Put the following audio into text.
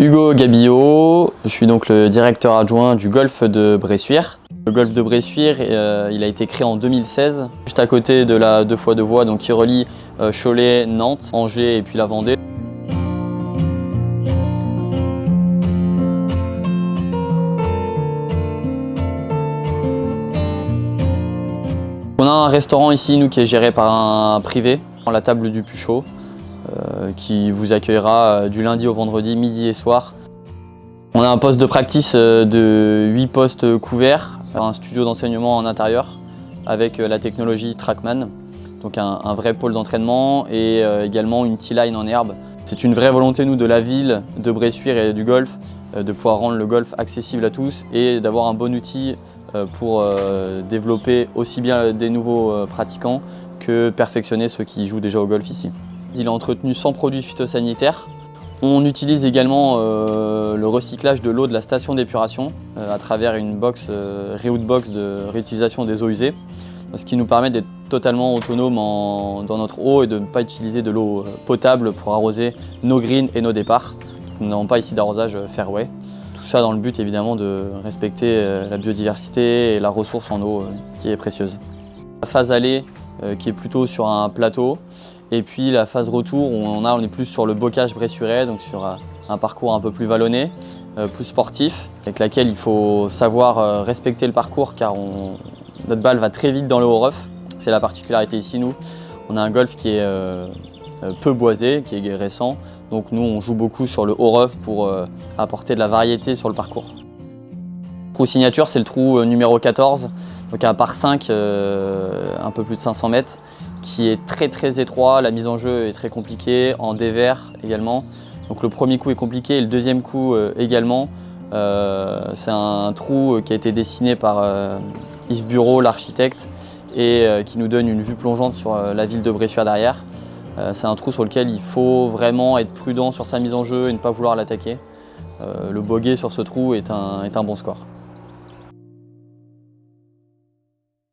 Hugo Gabillot, je suis donc le directeur adjoint du golf de Bressuire. Le golf de Bressuire, euh, il a été créé en 2016, juste à côté de la 2x2 voies, donc qui relie euh, Cholet, Nantes, Angers et puis la Vendée. On a un restaurant ici, nous, qui est géré par un privé, la table du Puchot, qui vous accueillera euh, du lundi au vendredi, midi et soir. On a un poste de practice euh, de 8 postes couverts, un studio d'enseignement en intérieur avec la technologie Trackman, donc un, vrai pôle d'entraînement et également une T-line en herbe. C'est une vraie volonté, nous, de la ville, de Bressuire et du golf, de pouvoir rendre le golf accessible à tous et d'avoir un bon outil pour développer aussi bien des nouveaux pratiquants que perfectionner ceux qui jouent déjà au golf ici. Il est entretenu sans produits phytosanitaires. On utilise également euh, le recyclage de l'eau de la station d'épuration euh, à travers une box, euh, box de réutilisation des eaux usées, ce qui nous permet d'être totalement autonome dans notre eau et de ne pas utiliser de l'eau potable pour arroser nos greens et nos départs. Nous n'avons pas ici d'arrosage fairway. Tout ça dans le but évidemment de respecter la biodiversité et la ressource en eau qui est précieuse. La phase allée qui est plutôt sur un plateau et puis la phase retour, on, on est plus sur le bocage bressurais, donc sur un parcours un peu plus vallonné, euh, plus sportif, avec laquelle il faut savoir euh, respecter le parcours car notre balle va très vite dans le haut rough. C'est la particularité ici, nous. On a un golf qui est euh, peu boisé, qui est récent. Donc nous, on joue beaucoup sur le haut rough pour apporter de la variété sur le parcours. Trou signature, c'est le trou numéro 14, donc un par 5, un peu plus de 500 mètres qui est très très étroit, la mise en jeu est très compliquée, en dévers également. Donc le premier coup est compliqué et le deuxième coup euh, également. Euh, c'est un trou qui a été dessiné par euh, Yves Bureau, l'architecte, et qui nous donne une vue plongeante sur la ville de Bressuire derrière. c'est un trou sur lequel il faut vraiment être prudent sur sa mise en jeu et ne pas vouloir l'attaquer. le bogey sur ce trou est un bon score.